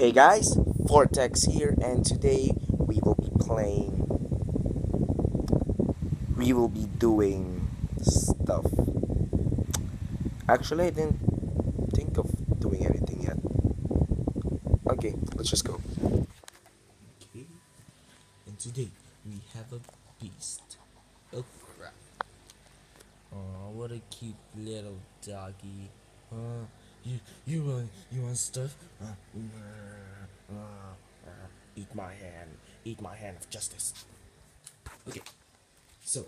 Hey guys, Vortex here, and today we will be playing. We will be doing stuff. Actually, I didn't think of doing anything yet. Okay, let's just go. Okay. And today we have a beast. Oh crap. Oh, what a cute little doggy. Uh, you you want you want stuff? Uh, eat my hand. Eat my hand of justice. Okay. So,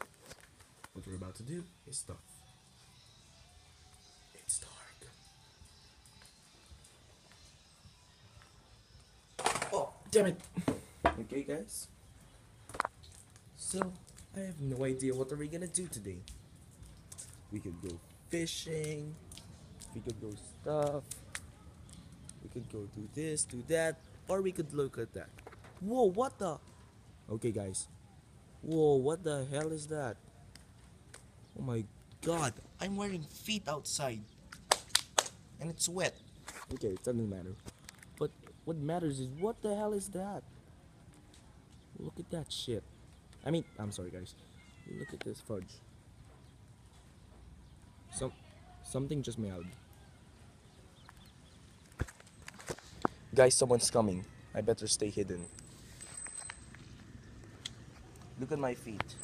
what we're about to do is stuff. It's dark. Oh, damn it. Okay, guys. So, I have no idea what are we gonna do today. We could go fishing. We could go stuff. We could go do this, do that, or we could look at that. Whoa, what the? Okay, guys. Whoa, what the hell is that? Oh my god, I'm wearing feet outside. And it's wet. Okay, it doesn't matter. But what matters is what the hell is that? Look at that shit. I mean, I'm sorry, guys. Look at this fudge. Some something just meowed. Guys, someone's coming. I better stay hidden. Look at my feet.